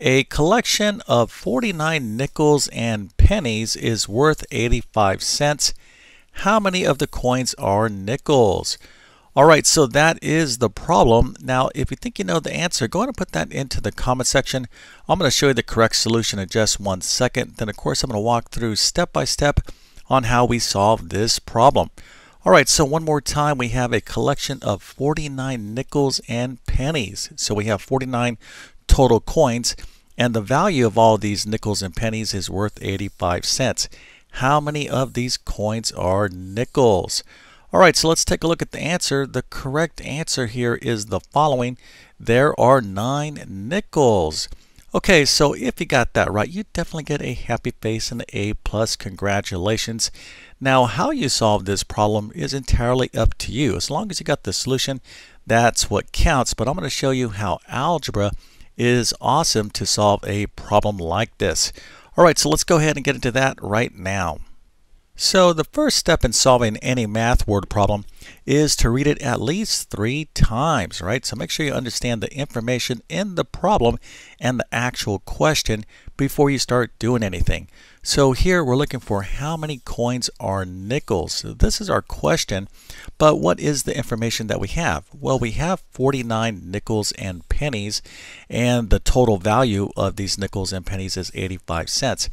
A collection of 49 nickels and pennies is worth 85 cents. How many of the coins are nickels? All right, so that is the problem. Now, if you think you know the answer, go ahead and put that into the comment section. I'm going to show you the correct solution in just one second. Then, of course, I'm going to walk through step by step on how we solve this problem. All right, so one more time, we have a collection of 49 nickels and pennies. So we have 49 total coins, and the value of all these nickels and pennies is worth 85 cents. How many of these coins are nickels? All right, so let's take a look at the answer. The correct answer here is the following. There are nine nickels. Okay, so if you got that right, you definitely get a happy face and A plus. Congratulations. Now, how you solve this problem is entirely up to you. As long as you got the solution, that's what counts. But I'm going to show you how algebra is awesome to solve a problem like this. All right, so let's go ahead and get into that right now. So the first step in solving any math word problem is to read it at least three times, right? So make sure you understand the information in the problem and the actual question before you start doing anything. So here we're looking for how many coins are nickels. So this is our question, but what is the information that we have? Well, we have 49 nickels and pennies, and the total value of these nickels and pennies is 85 cents.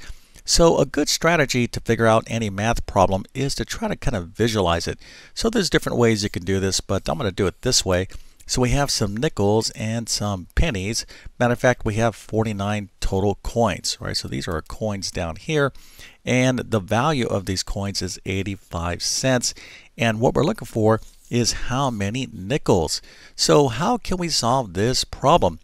So a good strategy to figure out any math problem is to try to kind of visualize it. So there's different ways you can do this, but I'm going to do it this way. So we have some nickels and some pennies. Matter of fact, we have 49 total coins, right? So these are our coins down here. And the value of these coins is 85 cents. And what we're looking for is how many nickels. So how can we solve this problem?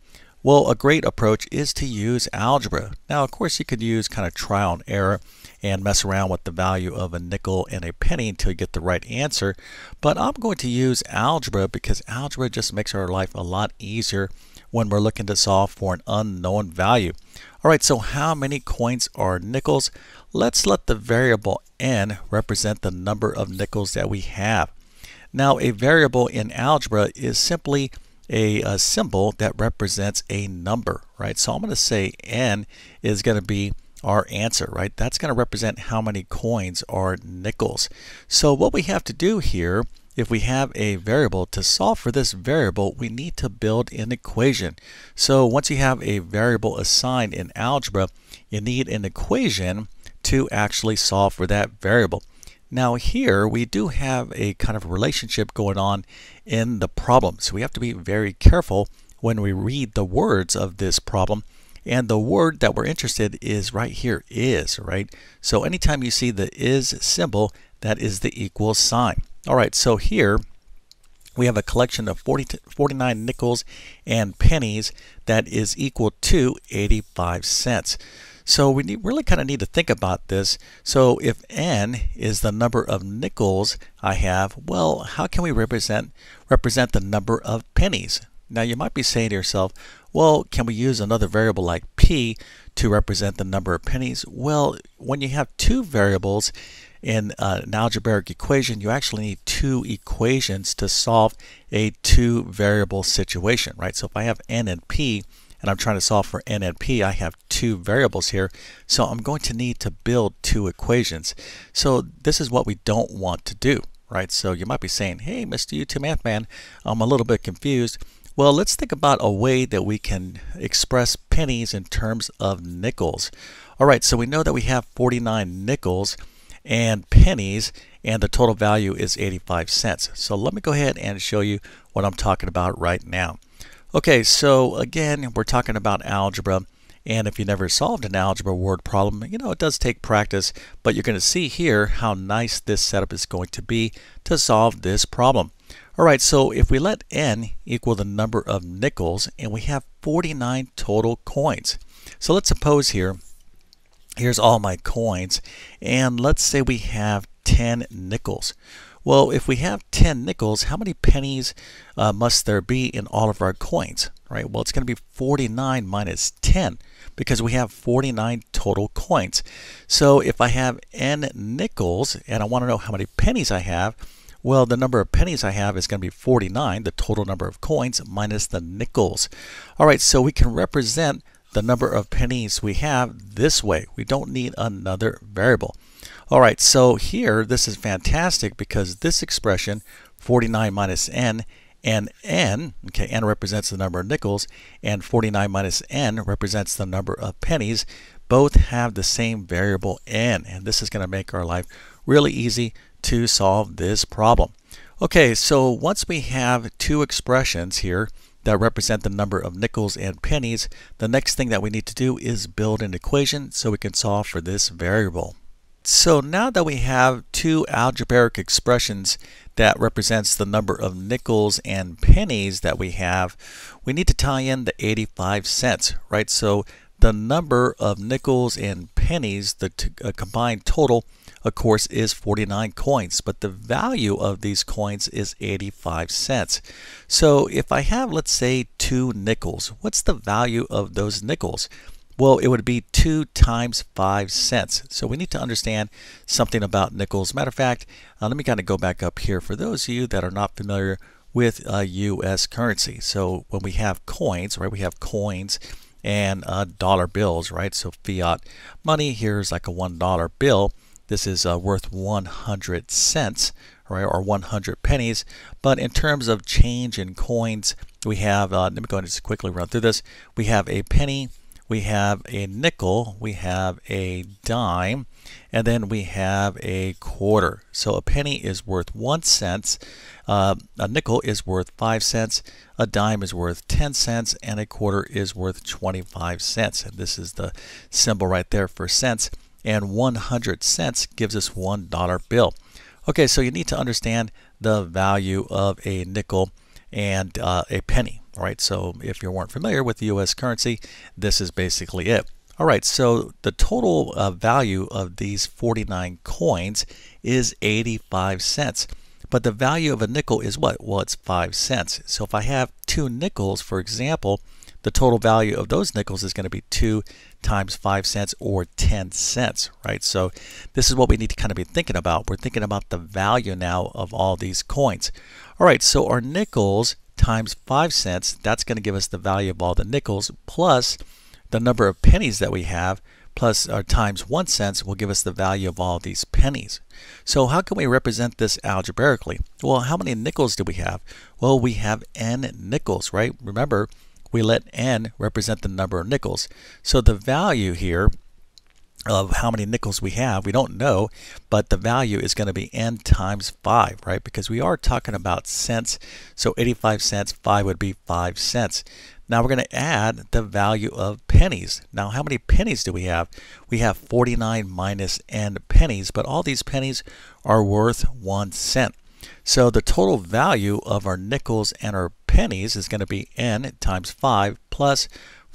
Well, a great approach is to use algebra. Now, of course, you could use kind of trial and error and mess around with the value of a nickel and a penny until you get the right answer. But I'm going to use algebra because algebra just makes our life a lot easier when we're looking to solve for an unknown value. All right, so how many coins are nickels? Let's let the variable n represent the number of nickels that we have. Now, a variable in algebra is simply a, a symbol that represents a number, right? So I'm going to say n is going to be our answer, right? That's going to represent how many coins are nickels. So what we have to do here, if we have a variable, to solve for this variable, we need to build an equation. So once you have a variable assigned in algebra, you need an equation to actually solve for that variable. Now here we do have a kind of relationship going on in the problem. So we have to be very careful when we read the words of this problem. And the word that we're interested is right here, is, right? So anytime you see the is symbol, that is the equal sign. All right, so here we have a collection of 40, 49 nickels and pennies that is equal to 85 cents. So we need, really kind of need to think about this. So if n is the number of nickels I have, well, how can we represent represent the number of pennies? Now you might be saying to yourself, well, can we use another variable like p to represent the number of pennies? Well, when you have two variables in uh, an algebraic equation, you actually need two equations to solve a two variable situation, right? So if I have n and p, and I'm trying to solve for n and p, I have two variables here. So I'm going to need to build two equations. So this is what we don't want to do, right? So you might be saying, hey, Mr. YouTube Math Man, I'm a little bit confused. Well, let's think about a way that we can express pennies in terms of nickels. All right, so we know that we have 49 nickels and pennies, and the total value is 85 cents. So let me go ahead and show you what I'm talking about right now. Okay, so again, we're talking about algebra. And if you never solved an algebra word problem, you know, it does take practice, but you're going to see here how nice this setup is going to be to solve this problem. All right, so if we let n equal the number of nickels, and we have 49 total coins. So let's suppose here, here's all my coins, and let's say we have 10 nickels. Well, if we have 10 nickels, how many pennies uh, must there be in all of our coins? Right? Well, it's going to be 49 minus 10 because we have 49 total coins. So if I have n nickels and I want to know how many pennies I have, well, the number of pennies I have is going to be 49, the total number of coins, minus the nickels. All right, so we can represent the number of pennies we have this way. We don't need another variable. All right, so here this is fantastic because this expression 49 minus n and n, okay, n represents the number of nickels and 49 minus n represents the number of pennies, both have the same variable n and this is going to make our life really easy to solve this problem. Okay, so once we have two expressions here that represent the number of nickels and pennies, the next thing that we need to do is build an equation so we can solve for this variable. So now that we have two algebraic expressions that represents the number of nickels and pennies that we have, we need to tie in the 85 cents, right? So the number of nickels and pennies, the uh, combined total, of course, is 49 coins, but the value of these coins is 85 cents. So if I have, let's say, two nickels, what's the value of those nickels? Well, it would be 2 times 5 cents. So we need to understand something about nickels. Matter of fact, uh, let me kind of go back up here for those of you that are not familiar with uh, U.S. currency. So when we have coins, right, we have coins and uh, dollar bills, right? So fiat money, here's like a $1 bill. This is uh, worth 100 cents, right, or 100 pennies. But in terms of change in coins, we have, uh, let me go and just quickly run through this. We have a penny, we have a nickel, we have a dime, and then we have a quarter. So a penny is worth one cent, uh, a nickel is worth five cents, a dime is worth 10 cents, and a quarter is worth 25 cents. And this is the symbol right there for cents. And 100 cents gives us one dollar bill. Okay, so you need to understand the value of a nickel and uh, a penny. All right, so if you weren't familiar with the U.S. currency, this is basically it. All right, so the total uh, value of these 49 coins is 85 cents. But the value of a nickel is what? Well, it's 5 cents. So if I have two nickels, for example, the total value of those nickels is going to be 2 times 5 cents or 10 cents, right? So this is what we need to kind of be thinking about. We're thinking about the value now of all these coins. All right, so our nickels times 5 cents, that's going to give us the value of all the nickels plus the number of pennies that we have plus or times 1 cent will give us the value of all these pennies. So how can we represent this algebraically? Well, how many nickels do we have? Well, we have n nickels, right? Remember, we let n represent the number of nickels. So the value here of how many nickels we have, we don't know, but the value is going to be n times 5, right? Because we are talking about cents, so 85 cents, 5 would be 5 cents. Now we're going to add the value of pennies. Now how many pennies do we have? We have 49 minus n pennies, but all these pennies are worth 1 cent. So the total value of our nickels and our pennies is going to be n times 5 plus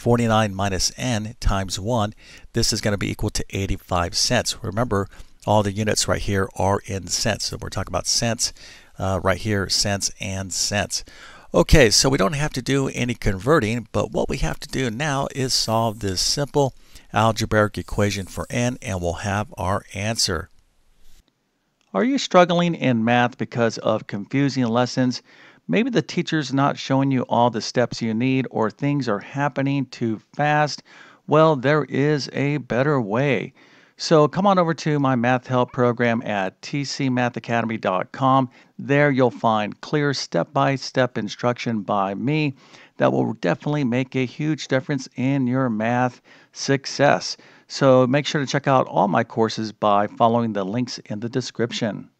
49 minus n times 1. This is going to be equal to 85 cents. Remember, all the units right here are in cents. So we're talking about cents uh, right here, cents and cents. Okay, so we don't have to do any converting, but what we have to do now is solve this simple algebraic equation for n, and we'll have our answer. Are you struggling in math because of confusing lessons? Maybe the teacher's not showing you all the steps you need or things are happening too fast. Well, there is a better way. So come on over to my math help program at tcmathacademy.com. There you'll find clear step by step instruction by me that will definitely make a huge difference in your math success. So make sure to check out all my courses by following the links in the description.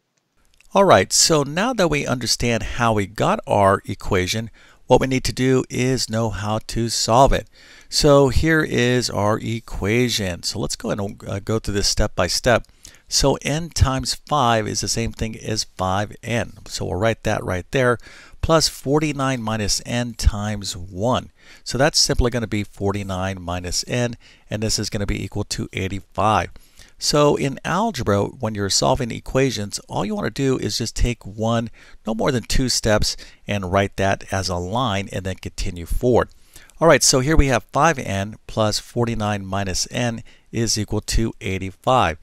All right, so now that we understand how we got our equation, what we need to do is know how to solve it. So here is our equation. So let's go ahead and uh, go through this step by step. So n times 5 is the same thing as 5n. So we'll write that right there. Plus 49 minus n times 1. So that's simply going to be 49 minus n, and this is going to be equal to 85. So in algebra, when you're solving equations, all you want to do is just take one, no more than two steps, and write that as a line and then continue forward. All right, so here we have 5n plus 49 minus n is equal to 85.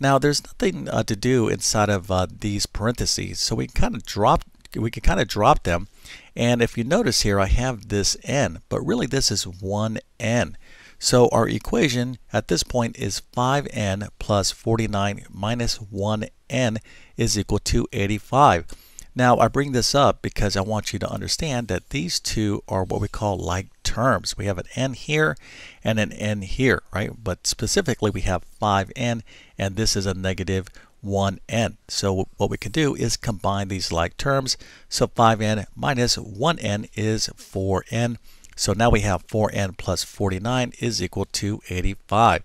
Now there's nothing uh, to do inside of uh, these parentheses, so we can kind of drop we can kind of drop them. And if you notice here, I have this n, but really this is 1n. So our equation at this point is 5n plus 49 minus 1n is equal to 85. Now I bring this up because I want you to understand that these two are what we call like terms. We have an n here and an n here, right? But specifically we have 5n and this is a negative 1n. So what we can do is combine these like terms. So 5n minus 1n is 4n. So now we have 4n plus 49 is equal to 85.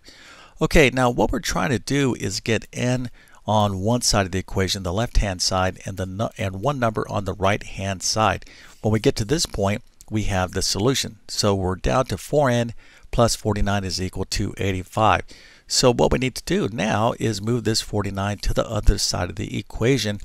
Okay, now what we're trying to do is get n on one side of the equation, the left-hand side, and, the and one number on the right-hand side. When we get to this point, we have the solution. So we're down to 4n plus 49 is equal to 85. So what we need to do now is move this 49 to the other side of the equation.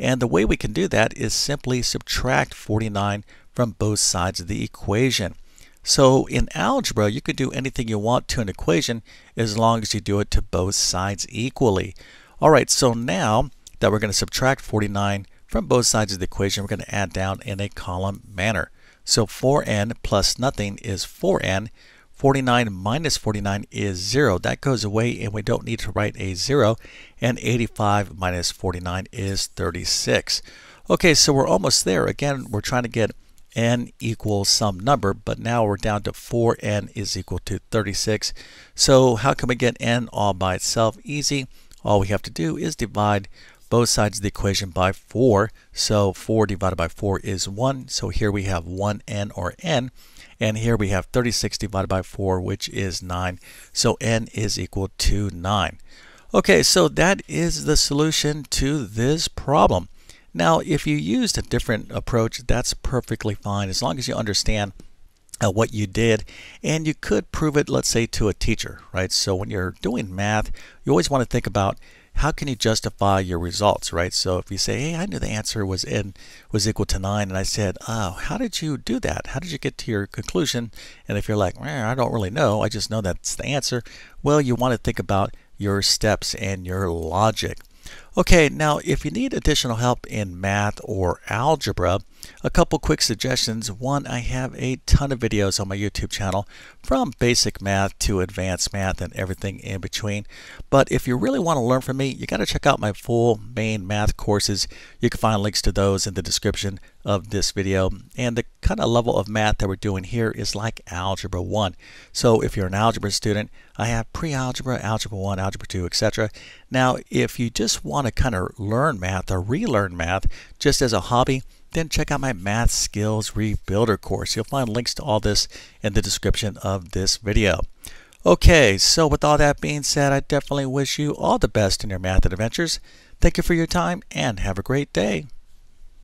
And the way we can do that is simply subtract 49 from both sides of the equation. So in algebra, you can do anything you want to an equation as long as you do it to both sides equally. All right, so now that we're going to subtract 49 from both sides of the equation, we're going to add down in a column manner. So 4n plus nothing is 4n. 49 minus 49 is 0. That goes away and we don't need to write a 0. And 85 minus 49 is 36. Okay, so we're almost there. Again, we're trying to get n equals some number, but now we're down to 4n is equal to 36. So how can we get n all by itself? Easy. All we have to do is divide both sides of the equation by 4. So 4 divided by 4 is 1. So here we have 1n or n. And here we have 36 divided by 4, which is 9. So n is equal to 9. Okay, so that is the solution to this problem. Now, if you used a different approach, that's perfectly fine as long as you understand uh, what you did and you could prove it let's say to a teacher right? So when you're doing math you always want to think about how can you justify your results right? So if you say hey I knew the answer was n was equal to 9 and I said oh how did you do that? How did you get to your conclusion? And if you're like I don't really know I just know that's the answer well you want to think about your steps and your logic Okay, now if you need additional help in math or algebra, a couple quick suggestions. One, I have a ton of videos on my YouTube channel from basic math to advanced math and everything in between. But if you really want to learn from me, you got to check out my full main math courses. You can find links to those in the description of this video. And the kind of level of math that we're doing here is like Algebra 1. So if you're an algebra student, I have pre-algebra, Algebra 1, Algebra 2, etc. Now, if you just want to kind of learn math or relearn math just as a hobby, then check out my Math Skills Rebuilder course. You'll find links to all this in the description of this video. Okay, so with all that being said, I definitely wish you all the best in your math adventures. Thank you for your time and have a great day.